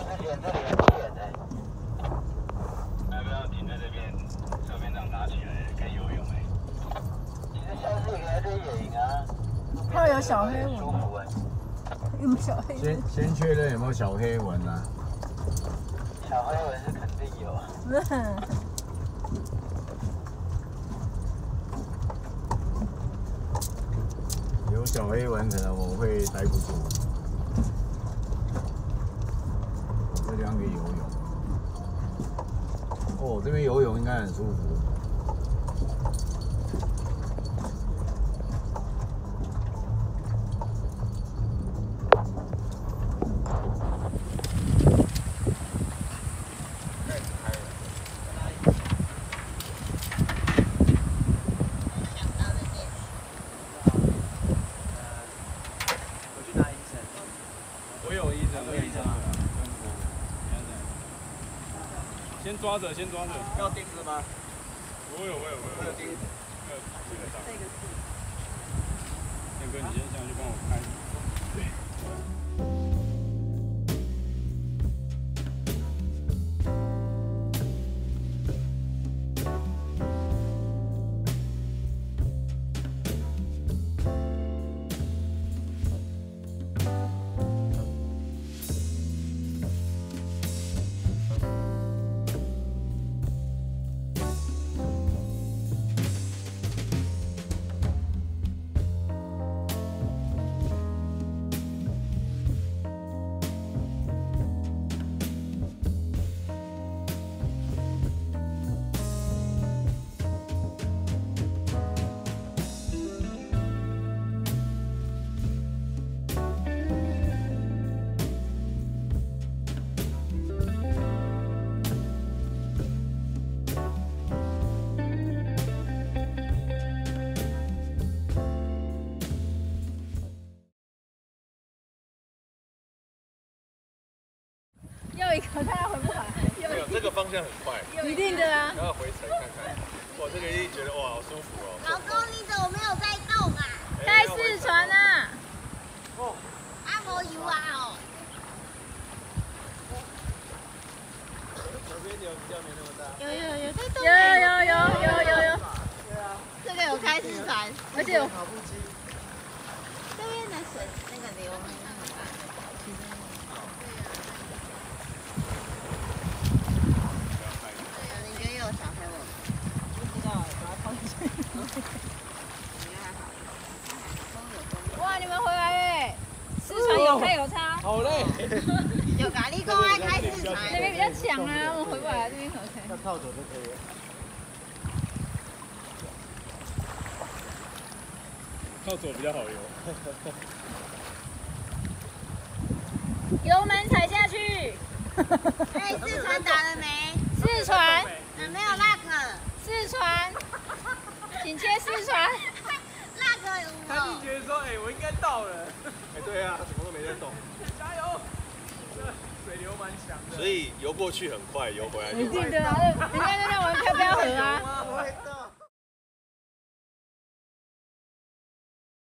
这里很远的。要不要停在这边？侧边这样拿起来可以游泳哎。其实下次也可以在野营啊。它有小黑纹舒蚊，服哎。有小黑蚊先。先确认有没有小黑蚊啊？小黑蚊是肯定有。有小黑蚊，可能我会待不住。这地方可以游泳。哦，这边游泳应该很舒服。我有医生，我有医生。先抓着，先抓着。要钉子吗？我有，我有，我有。钉子。这个是。天哥，你先下去帮我开。个，他回不来。没有，这个方向很快，一定的啊。然后回程看看。哇，这个一定觉得哇，好舒服哦。老公，你怎么没有在动啊？在四船啊。按摩油啊哦。有有有在动。有有有有有有有，这个有开四船，而且有这边的水那个流很大。对啊，你觉得有小黑蚊吗？不知道，把它放进去。应该还好。哇，你们回来嘞！四川有开有差，好嘞。有咖喱公爱开四川，那边比较强啊，我们回不来，这边可以。要套走就可以了。靠左比较好游。油门踩下去，哎，四川打了没？四川，有没有 luck？四川，请接四川。luck 有他就？觉得说，哎，我应该到了。哎，对啊，他什么都没在动。加油！水流蛮强的。所以游过去很快，游回来就一定的啊，人家在那玩漂漂河啊。